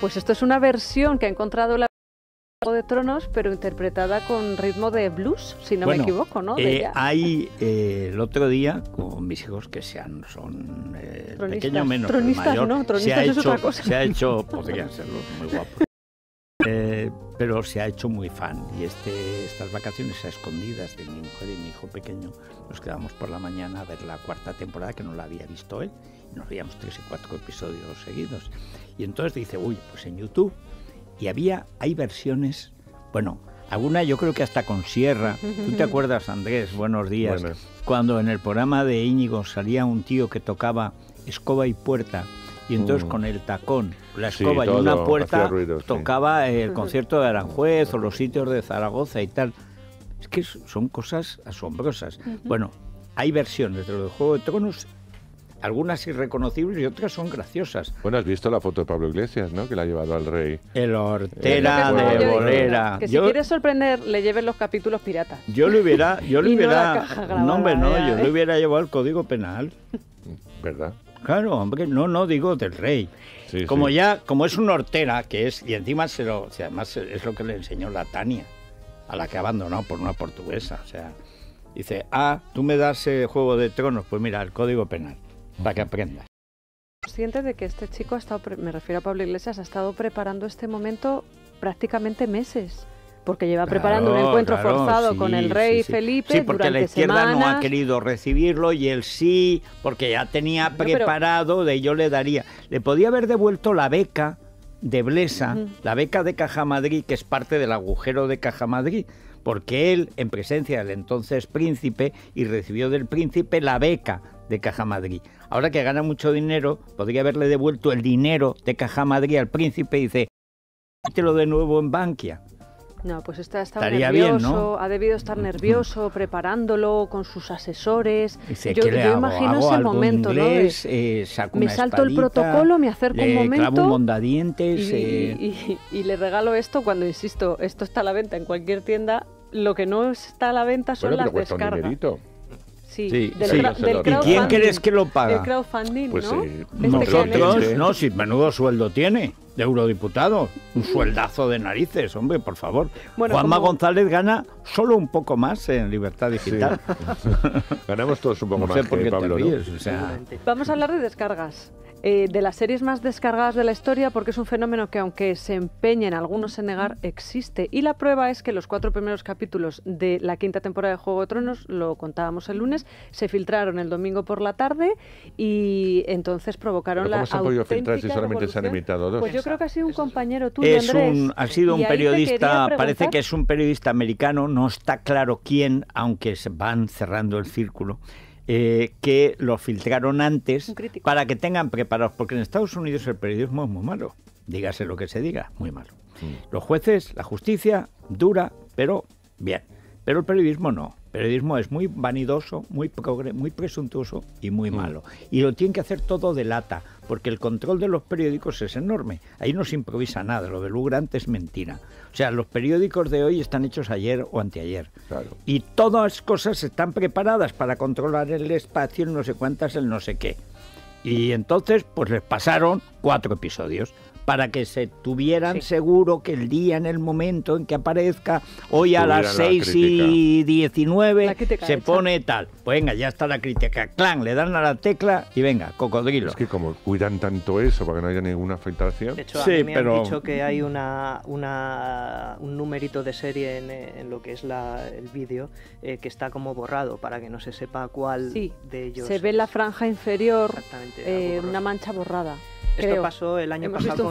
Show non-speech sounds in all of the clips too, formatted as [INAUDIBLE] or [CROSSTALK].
Pues esto es una versión que ha encontrado la de Tronos, pero interpretada con ritmo de blues, si no me equivoco, ¿no? Eh, hay eh, el otro día con mis hijos que sean son eh, pequeño menos tronistas, ¿no? Tronistas se ha hecho, otra cosa. se ha hecho, podrían serlo muy guapos. Eh, pero se ha hecho muy fan y este, estas vacaciones a escondidas de mi mujer y mi hijo pequeño nos quedamos por la mañana a ver la cuarta temporada que no la había visto él nos veíamos tres y cuatro episodios seguidos. Y entonces dice uy pues en YouTube y había hay versiones bueno alguna yo creo que hasta con sierra. Tú te [LAUGHS] acuerdas Andrés buenos días. Cuando en el programa de Íñigo salía un tío que tocaba escoba y puerta y entonces mm. con el tacón, la escoba y una puerta tocaba el concierto de Aranjuez o los sitios de Zaragoza y tal. Es que son cosas asombrosas. Bueno, hay versiones de lo de Juego de Tronos algunas irreconocibles y otras son graciosas. Bueno, has visto la foto de Pablo Iglesias, ¿no? Que le ha llevado al rey. El hortera de bolera. Que si quieres sorprender, le lleven los capítulos piratas. Yo le hubiera, yo [LAUGHS] le hubiera, no, hombre, no, yo le ¿eh? hubiera llevado el código penal. ¿Verdad? Claro, hombre, no, no digo del rey. como ya, como es una hortera, que es, y encima se lo, además es lo que le enseñó la Tania, a la que abandonó por una portuguesa. O sea, dice, ah, tú me das el Juego de Tronos, pues mira, el Código Penal, para que aprendas. Consciente de que este chico ha estado, me refiero a Pablo Iglesias, ha estado preparando este momento prácticamente meses porque lleva preparando un encuentro forzado con el rey Felipe. Sí, porque la izquierda no ha querido recibirlo y él sí, porque ya tenía preparado, de yo le daría. Le podía haber devuelto la beca de Blesa, la beca de Caja Madrid, que es parte del agujero de Caja Madrid, porque él, en presencia del entonces príncipe, y recibió del príncipe la beca de Caja Madrid. Ahora que gana mucho dinero, podría haberle devuelto el dinero de Caja Madrid al príncipe y dice, lo de nuevo en Bankia. No, pues está, está nervioso, ha debido estar nervioso preparándolo con sus asesores. yo, imagino ese momento, ¿no? Eh, me salto el protocolo, me acerco un momento. un mondadientes. Eh. Y, le regalo esto cuando, insisto, esto está a la venta en cualquier tienda. Lo que no está a la venta son las descargas. Sí, sí, ¿Y quién crees que lo paga? El crowdfunding, pues, ¿no? Eh, este nosotros, no, si menudo sueldo tiene de eurodiputado. Un sueldazo de narices, hombre, por favor. Juanma González gana solo un poco más en Libertad Digital. [LAUGHS] Ganamos todos un poco más que Pablo, Vamos a hablar de descargas. Eh, de las series más descargadas de la historia porque es un fenómeno que aunque se empeñen algunos en negar, existe. Y la prueba es que los cuatro primeros capítulos de la quinta temporada de Juego de Tronos, lo contábamos el lunes, se filtraron el domingo por la tarde y entonces provocaron la ¿Cómo se han podido filtrar si solamente se han emitido dos? Pues yo creo que ha sido un compañero tuyo, es Un, ha sido un periodista, parece que es un periodista americano, no está claro quién, aunque se van cerrando el círculo. Eh, que lo filtraron antes para que tengan preparados, porque en Estados Unidos el periodismo es muy malo, dígase lo que se diga, muy malo. Mm. Los jueces, la justicia, dura, pero bien. Pero el periodismo no. Periodismo es muy vanidoso, muy, muy presuntuoso y muy mm. malo. Y lo tienen que hacer todo de lata, porque el control de los periódicos es enorme. Ahí no se improvisa nada, lo de Lugrante es mentira. O sea, los periódicos de hoy están hechos ayer o anteayer. Y todas las cosas están preparadas para controlar el espacio, el no sé cuántas, el no sé qué. Y entonces, pues les pasaron cuatro episodios para que se tuvieran seguro que el día, en el momento en que aparezca, hoy a las 6 y 19, se pone tal. Pues venga, ya está la crítica. Clan, le dan a la tecla y venga, cocodrilo. Es que como cuidan tanto eso para que no haya ninguna filtración. De hecho, a mí me han dicho que hay una, una, un numerito de serie en, lo que es la, el vídeo eh, que está como borrado para que no se sepa cuál de ellos. Se ve la franja inferior, eh, una mancha borrada. Esto pasó el año pasado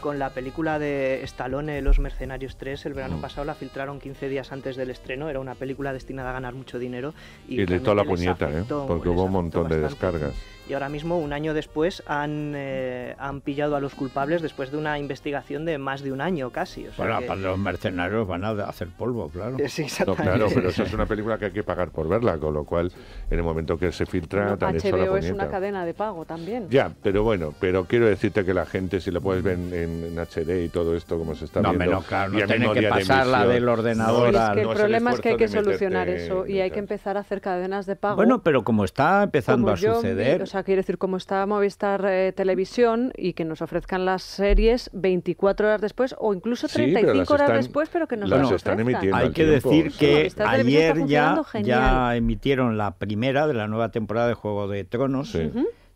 con, la película de Stallone, Los Mercenarios 3. El verano mm. pasado la filtraron 15 días antes del estreno. Era una película destinada a ganar mucho dinero. Y, y de toda la puñeta, ¿eh? porque hubo un montón de descargas y ahora mismo, un año después, han, eh, han pillado a los culpables después de una investigación de más de un año casi. bueno, para los mercenarios van a hacer polvo, claro. [LAUGHS] Sí, exactamente. claro, pero eso es una película que hay que pagar por verla, con lo cual, en el momento que se filtra, bueno, HBO es una cadena de pago también. Ya, pero bueno, pero quiero decirte que la gente, si la puedes ver en, HD y todo esto, como se está no, viendo... No, claro, no tiene que pasarla del ordenador no, es que El problema es que hay que solucionar eso y hay que empezar a hacer cadenas de pago. Bueno, pero como está empezando a suceder sea, quiere decir, como está Movistar eh, Televisión y que nos ofrezcan las series 24 horas después o incluso 35 horas después, pero que nos las, están emitiendo. Hay que decir que ayer ya, ya emitieron la primera de la nueva temporada de Juego de Tronos.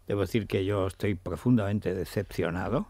Debo decir que yo estoy profundamente decepcionado.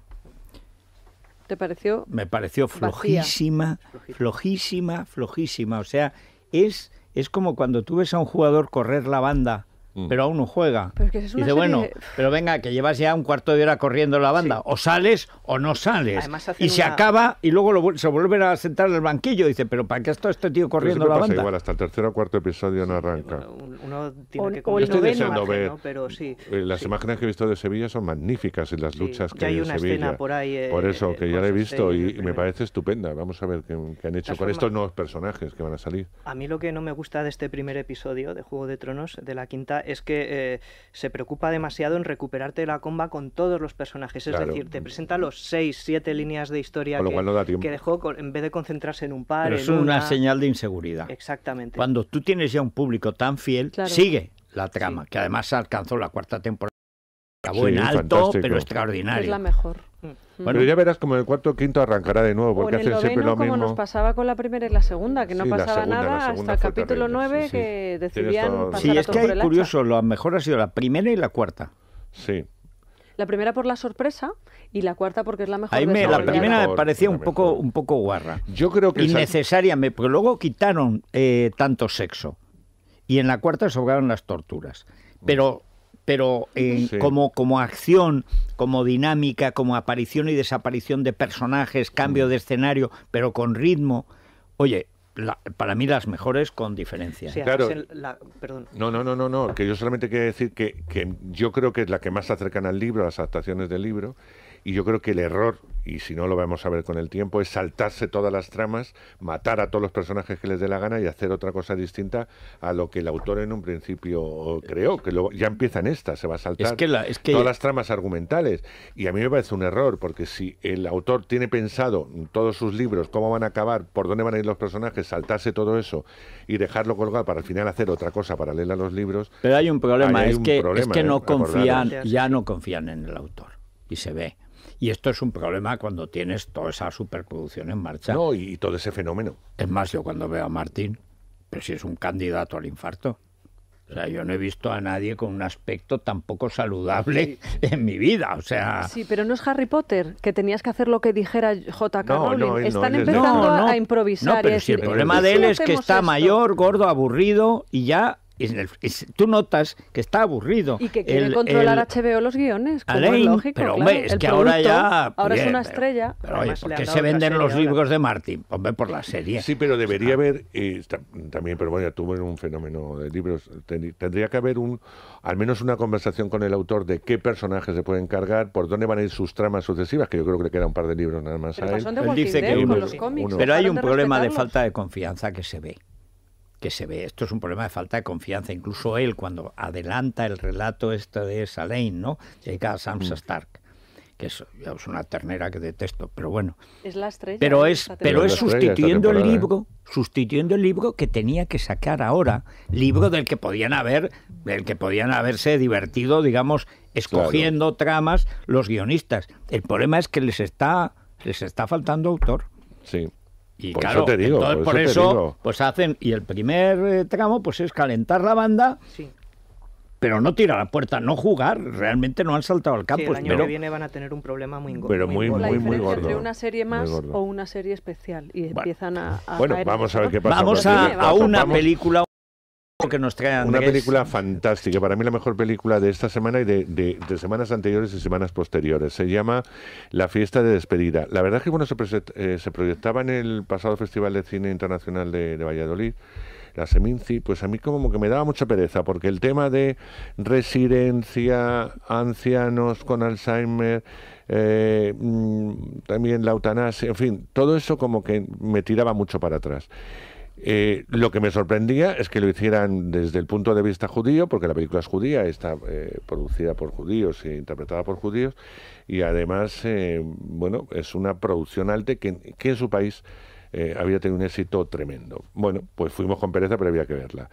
¿Te pareció? Me pareció flojísima, flojísima, flojísima. O sea, es, es como cuando tú ves a un jugador correr la banda. Pero aún no juega. Dice, bueno, pero venga, que llevas ya un cuarto de hora corriendo la banda, o sales o no sales. y se acaba y luego se vuelve a sentar en el banquillo. Dice, pero ¿para qué está este tío corriendo la banda? Igual, hasta el tercer o cuarto episodio no arranca. uno tiene que o, estoy deseando ver. Pero sí, eh, las imágenes que he visto de Sevilla son magníficas y las luchas que hay en Sevilla. Por, ahí, eh, por eso, que ya la he visto y, me parece estupenda. Vamos a ver qué, han hecho con estos nuevos personajes que van a salir. A mí lo que no me gusta de este primer episodio de Juego de Tronos, de la quinta, es que eh, se preocupa demasiado en recuperarte la comba con todos los personajes. Es decir, te presenta los seis, siete líneas de historia que, dejó en vez de concentrarse en un par. Pero es una... señal de inseguridad. Exactamente. Cuando tú tienes ya un público tan fiel, sigue la trama, que además alcanzó la cuarta temporada. Acabó en alto, pero extraordinario. Es la mejor. Mm. Bueno, ya verás como el cuarto o quinto arrancará de nuevo, porque hacen siempre lo mismo. como nos pasaba con la primera y la segunda, que no pasaba nada hasta el capítulo 9 que decidían pasar Sí, es que hay curioso, lo mejor ha sido la primera y la cuarta. Sí. La primera por la sorpresa y la cuarta porque es la mejor. Ahí me, la primera me parecía un poco, un poco guarra. Yo creo que innecesaria, pero luego quitaron eh, tanto sexo y en la cuarta sobraron las torturas. Pero pero como, como acción, como dinámica, como aparición y desaparición de personajes, cambio mm. de escenario, pero con ritmo, oye, para mí las mejores con diferencia. claro. No, no, no, no, no, que yo solamente quiero decir que, que yo creo que es la que más se acercan al libro, a las adaptaciones del libro, y yo creo que el error, y si no lo vamos a ver con el tiempo, es saltarse todas las tramas, matar a todos los personajes que les dé la gana y hacer otra cosa distinta a lo que el autor en un principio creó, que luego ya empieza en esta, se va a saltar todas las tramas argumentales. Y a mí me parece un error, porque si el autor tiene pensado en todos sus libros cómo van a acabar, por dónde van a ir los personajes, saltarse todo eso y dejarlo colgado para al final hacer otra cosa paralela a los libros. Pero hay un problema, es, que, es que no confían, ya no confían en el autor. Y se ve. Y esto es un problema cuando tienes toda esa superproducción en marcha. No, y todo ese fenómeno. Es más, yo cuando veo a Martín, pero si es un candidato al infarto. O sea, yo no he visto a nadie con un aspecto tan poco saludable [LAUGHS] en mi vida. O sea. Sí, pero no es Harry Potter, que tenías que hacer lo que dijera J.K. Rowling. Están empezando a improvisar. No, pero si el problema de él es que está mayor, gordo, aburrido y ya tú notas que está aburrido. Y que quiere controlar HBO los guiones, como es lógico. Pero hombre, es que ahora ya. Ahora es una estrella. Pero, oye, ¿por qué se venden los libros de Martin? Hombre, por la serie. Sí, pero debería haber. también, pero bueno, tuvo un fenómeno de libros. Tendría que haber un al menos una conversación con el autor de qué personajes se pueden cargar, por dónde van a ir sus tramas sucesivas, que yo creo que le queda un par de libros nada más a él. él dice que uno, pero hay un problema de falta de confianza que se ve que se ve. Esto es un problema de falta de confianza. Incluso él, cuando adelanta el relato este de Salaine, ¿no? Llega a Sansa mm. Stark, que es, una ternera que detesto, pero bueno. Es la estrella. Pero es, pero es sustituyendo el libro, sustituyendo el libro que tenía que sacar ahora, libro del que podían haber, del que podían haberse divertido, digamos, escogiendo tramas los guionistas. El problema es que les está, les está faltando autor. Sí. Y por claro, eso te digo, por, eso, pues hacen, y el primer eh, tramo pues es calentar la banda, pero no tirar a la puerta, no jugar, realmente no han saltado al campo. el año que viene van a tener un problema muy gordo. Pero muy, muy, muy, gordo. Entre una serie más o una serie especial y empiezan a, Bueno, vamos a ver qué pasa. Vamos a, una película que nos Una película fantástica, para mí la mejor película de esta semana y de, semanas anteriores y semanas posteriores. Se llama La fiesta de despedida. La verdad es que bueno, se, eh, se proyectaba en el pasado Festival de Cine Internacional de, Valladolid la Seminci, pues a mí como que me daba mucha pereza, porque el tema de residencia, ancianos con Alzheimer, eh, mm, también la eutanasia, en fin, todo eso como que me tiraba mucho para atrás. Eh, lo que me sorprendía es que lo hicieran desde el punto de vista judío, porque la película es judía, está eh, producida por judíos e interpretada por judíos, y además, eh, bueno, es una producción alta que, que en su país había tenido un éxito tremendo. Bueno, pues fuimos con pereza, pero había que verla.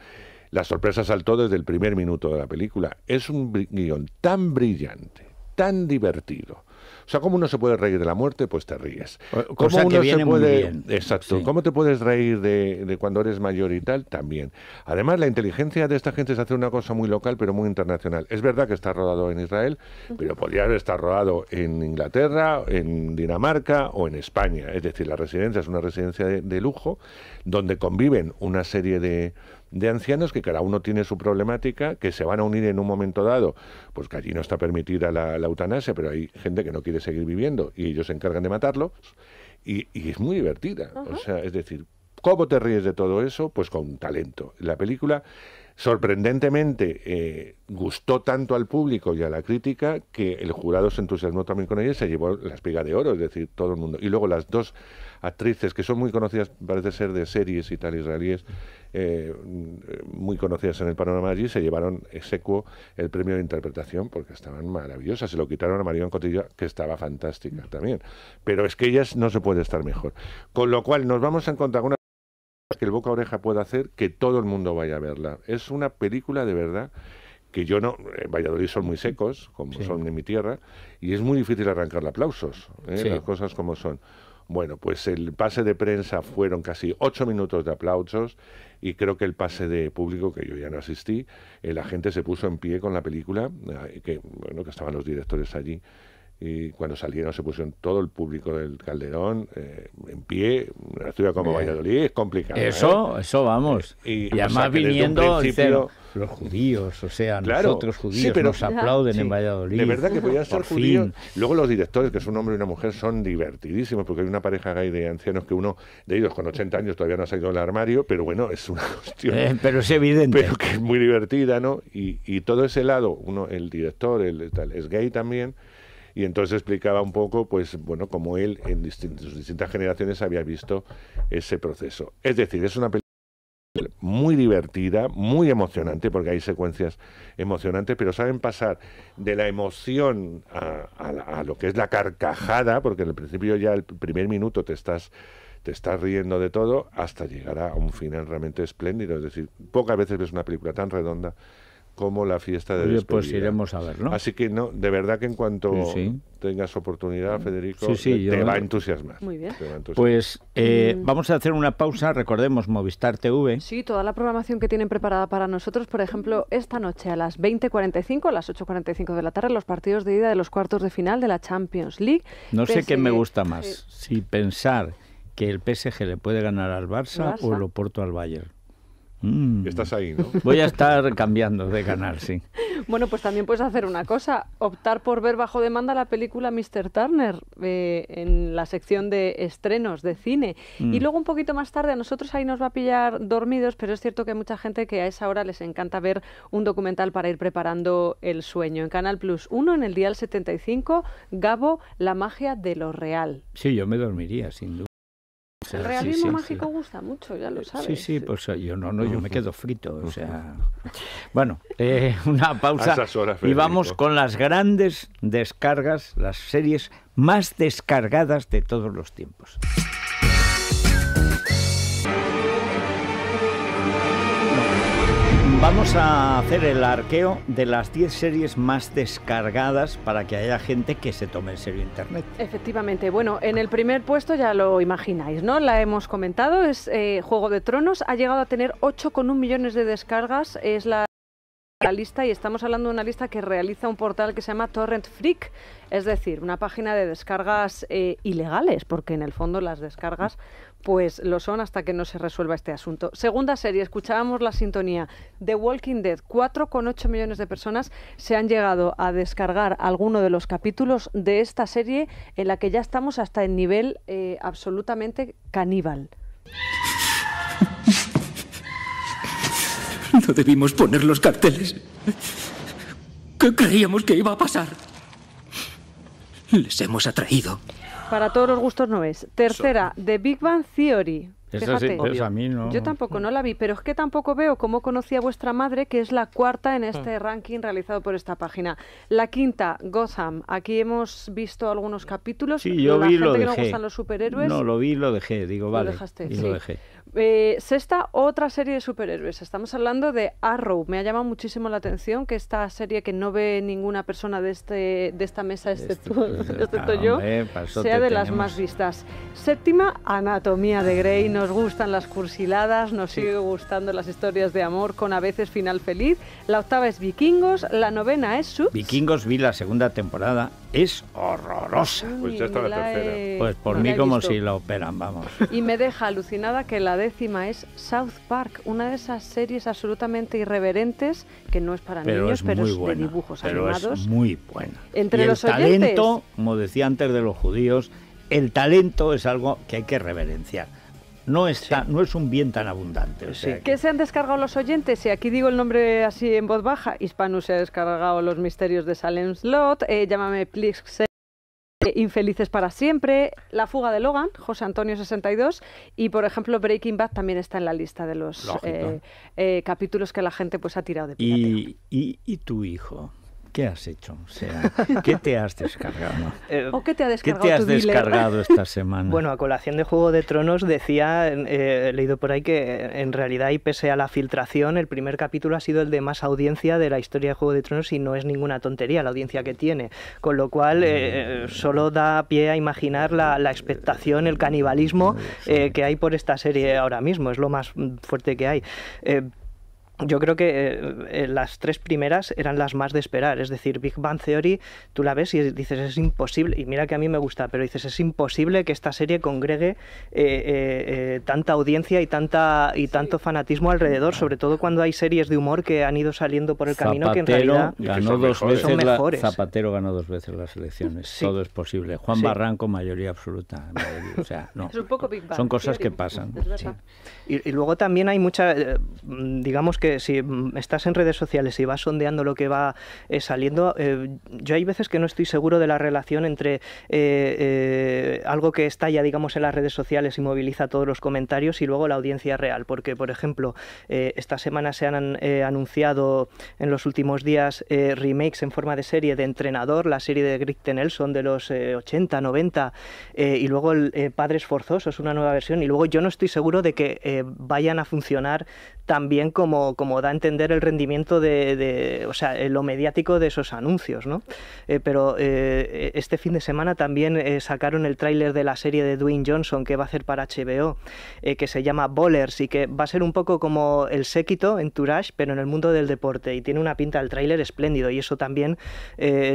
La sorpresa saltó desde el primer minuto de la película. Es un guion tan brillante, tan divertido, o sea, ¿cómo uno se puede reír de la muerte? Pues te ríes. ¿Cómo uno se puede... Exacto. ¿Cómo te puedes reír de, cuando eres mayor y tal? También. Además, la inteligencia de esta gente es hacer una cosa muy local, pero muy internacional. Es verdad que está rodado en Israel, pero podría haber estado rodado en Inglaterra, en Dinamarca o en España. Es decir, la residencia es una residencia de lujo donde conviven una serie de de ancianos que cada uno tiene su problemática, que se van a unir en un momento dado, pues que allí no está permitida la, eutanasia, pero hay gente que no quiere seguir viviendo y ellos se encargan de matarlos, y, es muy divertida. O sea, es decir, ¿cómo te ríes de todo eso? Pues con talento. La película sorprendentemente eh, gustó tanto al público y a la crítica que el jurado se entusiasmó también con ella y se llevó la espiga de oro, es decir, todo el mundo. Y luego las dos actrices que son muy conocidas, parece ser de series y tal israelíes, eh, muy conocidas en el panorama allí, se llevaron execuo el premio de interpretación porque estaban maravillosas. Se lo quitaron a Marion Cotilla, que estaba fantástica también. Pero es que ellas no se puede estar mejor. Con lo cual nos vamos a encontrar una que el boca oreja pueda hacer que todo el mundo vaya a verla. Es una película de verdad que yo no, en Valladolid son muy secos, como son en mi tierra, y es muy difícil arrancarle aplausos, ¿eh? las cosas como son. Bueno, pues el pase de prensa fueron casi ocho minutos de aplausos y creo que el pase de público, que yo ya no asistí, eh, la gente se puso en pie con la película, eh, que, bueno, que estaban los directores allí y cuando salieron se pusieron todo el público del Calderón eh, en pie, una ciudad como Valladolid es complicado. Eso, eso vamos. Y, además viniendo los judíos, o sea, nosotros judíos pero, nos aplauden en Valladolid. De verdad que podían ser judíos. Luego los directores, que es un hombre y una mujer, son divertidísimos, porque hay una pareja gay de ancianos que uno de ellos con 80 años todavía no ha salido del armario, pero bueno, es una [LAUGHS] cuestión... Eh, pero es evidente. Pero que es muy divertida, ¿no? Y, y todo ese lado, uno el director el, tal, es gay también, y entonces explicaba un poco, pues bueno, cómo él en sus distintas generaciones había visto ese proceso. Es decir, es una película muy divertida, muy emocionante, porque hay secuencias emocionantes, pero saben pasar de la emoción a, lo que es la carcajada, porque en el principio ya el primer minuto te estás te estás riendo de todo hasta llegar a un final realmente espléndido. Es decir, pocas veces ves una película tan redonda como la fiesta de despedida. Pues iremos a verlo. Así que no, de verdad que en cuanto tengas oportunidad, Federico, te va a entusiasmar. Muy bien. Pues eh, mm. vamos a hacer una pausa, recordemos Movistar TV. Sí, toda la programación que tienen preparada para nosotros, por ejemplo, esta noche a las 20.45, a las 8.45 de la tarde, los partidos de ida de los cuartos de final de la Champions League. No sé qué me gusta más, si pensar que el PSG le puede ganar al Barça, o el Oporto al Bayern. Mm. Estás ahí, ¿no? Voy a estar cambiando de canal, sí. [LAUGHS] Bueno, pues también puedes hacer una cosa, optar por ver bajo demanda la película Mr. Turner eh, en la sección de estrenos de cine. Mm. Y luego un poquito más tarde, a nosotros ahí nos va a pillar dormidos, pero es cierto que hay mucha gente que a esa hora les encanta ver un documental para ir preparando el sueño. En Canal Plus 1, en el Dial 75, Gabo, la magia de lo real. Sí, yo me dormiría, sin duda. El realismo mágico gusta mucho, ya lo sabes. Sí, sí, pues yo no, no, yo me quedo frito, o sea... [LAUGHS] Bueno, eh, una pausa y vamos con las grandes descargas, las series más descargadas de todos los tiempos. Vamos a hacer el arqueo de las 10 series más descargadas para que haya gente que se tome en serio Internet. Efectivamente. Bueno, en el primer puesto ya lo imagináis, ¿no? La hemos comentado, es eh, Juego de Tronos. Ha llegado a tener 8,1 millones de descargas. Es la la lista y estamos hablando de una lista que realiza un portal que se llama Torrent Freak, es decir, una página de descargas eh, ilegales, porque en el fondo las descargas pues lo son hasta que no se resuelva este asunto. Segunda serie, escuchábamos la sintonía The Walking Dead, 4,8 millones de personas se han llegado a descargar alguno de los capítulos de esta serie en la que ya estamos hasta el nivel eh, absolutamente caníbal. No debimos poner los carteles. ¿Qué creíamos que iba a pasar? Les hemos atraído. Para todos los gustos no es. Tercera, The Big Bang Theory. a mí no. Yo tampoco, no la vi, pero es que tampoco veo cómo conocía vuestra madre, que es la cuarta en este ah. ranking realizado por esta página. La quinta, Gotham. Aquí hemos visto algulos capítulos. Sí, yo la vi gente lo que no gustan los superhéroes. No, lo vi y lo dejé, digo, vale. Lo dejaste, y lo dejé. Eh, sexta, otra serie de superhéroes. Estamos hablando de Arrow. Me ha llamado muchísimo la atención que esta serie que no ve ninguna persona de, este, de esta mesa, excepto, [LAUGHS] [LAUGHS] yo, sea de las más vistas. Séptima, Anatomía de Grey. Nos gustan las cursiladas, nos sigue gustando las historias de amor con a veces final feliz. La octava es Vikingos, la novena es Suits. Vikingos vi la segunda temporada es horrorosa. pues ya está la, tercera. Pues por mí como si la operan, vamos. Y me deja alucinada que la décima es South Park, una de esas series absolutamente irreverentes que no es para niños, pero es de dibujos pero animados. Es muy buena. Entre y los el talento, como decía antes de los judíos, el talento es algo que hay que reverenciar no, está, no es un bien tan abundante. ¿Qué se han descargado los oyentes? Y aquí digo el nombre así en voz baja. Hispanus se ha descargado Los misterios de Salem Slot, eh, Llámame Please eh, Infelices para siempre, La fuga de Logan, José Antonio 62 y por ejemplo Breaking Bad también está en la lista de los eh, capítulos que la gente pues ha tirado de ¿Y, y, ¿Y tu hijo? ¿Qué has hecho? O sea, ¿qué te has descargado? [LAUGHS] Eh, ¿O qué te, ha descargado ¿Qué te has descargado esta [LAUGHS] semana? Bueno, a colación de Juego de Tronos decía, eh, he leído por ahí que en realidad y pese a la filtración, el primer capítulo ha sido el de más audiencia de la historia de Juego de Tronos y no es ninguna tontería la audiencia que tiene. Con lo cual, eh, solo da pie a imaginar la, expectación, el canibalismo que hay por esta serie ahora mismo. Es lo más fuerte que hay yo creo que eh, eh, las tres primeras eran las más de esperar. Es decir, Big Bang Theory, tú la ves y dices, es imposible, y mira que a mí me gusta, pero dices, es imposible que esta serie congregue eh, tanta audiencia y, tanta, y tanto fanatismo alrededor, sobre todo cuando hay series de humor que han ido saliendo por el camino que en realidad ganó dos veces mejores. Zapatero ganó dos veces las elecciones. Todo es posible. Juan Barranco, mayoría absoluta. O sea, no. Son cosas que pasan. Y, y, luego también hay mucha, digamos que si mm, estás en redes sociales y vas sondeando lo que va eh, saliendo, eh, yo hay veces que no estoy seguro de la relación entre eh, algo que estalla, digamos, en las redes sociales y moviliza todos los comentarios y luego la audiencia real. Porque, por ejemplo, esta semana se han anunciado en los últimos días remakes en forma de serie de Entrenador, la serie de Greg Nelson de los 80, 90, y luego el Padres Forzosos, una nueva versión. Y luego yo no estoy seguro de que vayan a funcionar tan bien como, como da a entender el rendimiento de, o sea, lo mediático de esos anuncios, ¿no? Eh, pero eh, este fin de semana también eh, sacaron el tráiler de la serie de Dwayne Johnson que va a hacer para HBO, que se llama Bowlers y que va a ser un poco como el séquito en Tourage, pero en el mundo del deporte y tiene una pinta el tráiler espléndido y eso también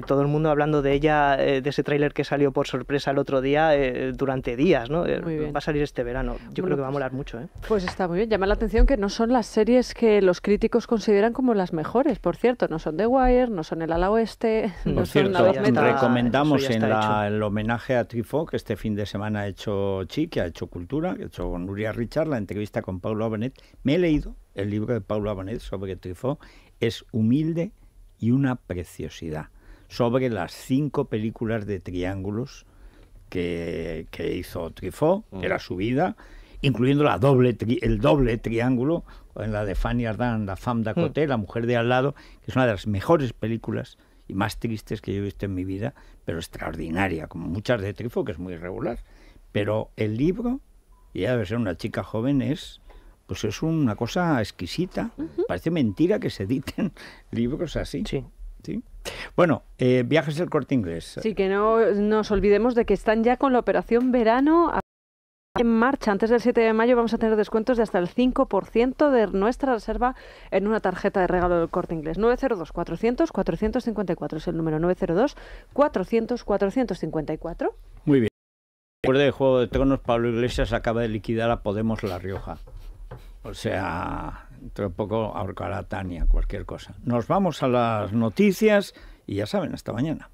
todo el mundo hablando de ella, de ese tráiler que salió por sorpresa el otro día durante días, ¿no? va a salir este verano. Yo creo que va a pues molar mucho, Pues está muy bien. Llama la atención que no son las series que los críticos consideran como las mejores, por cierto. No son The Wire, no son El ala oeste, no son cierto, recomendamos en el homenaje a Trifó que este fin de semana ha hecho Chi, que ha hecho Cultura, que ha hecho con Nuria Richard, la entrevista con Paulo Abonet. Me he leído el libro de Paulo Abonet sobre Trifó. Es humilde y una preciosidad. Sobre las cinco películas de triángulos que, que hizo Trifó, era su vida, incluyendo la doble el doble triángulo en la de Fanny Ardant, La femme d'à La mujer de al lado, que es una de las mejores películas y más tristes que yo he visto en mi vida, pero extraordinaria, como muchas de Trifo, que es muy irregular. Pero el libro, y ella debe ser una chica joven, es pues es una cosa exquisita. Parece mentira que se editen [LAUGHS] libros así. Sí. ¿Sí? Bueno, eh, viajes del corte inglés. Sí, que no nos olvidemos de que están ya con la operación verano en marcha. Antes del 7 de mayo vamos a tener descuentos de hasta el 5% de nuestra reserva en una tarjeta de regalo del corte inglés. 902-400-454 es el número 902-400-454. Muy bien. Después de Juego de Tronos, Pablo Iglesias acaba de liquidar a Podemos La Rioja. O sea, dentro de poco ahorcará a Tania, cualquier cosa. Nos vamos a las noticias y ya saben, hasta mañana.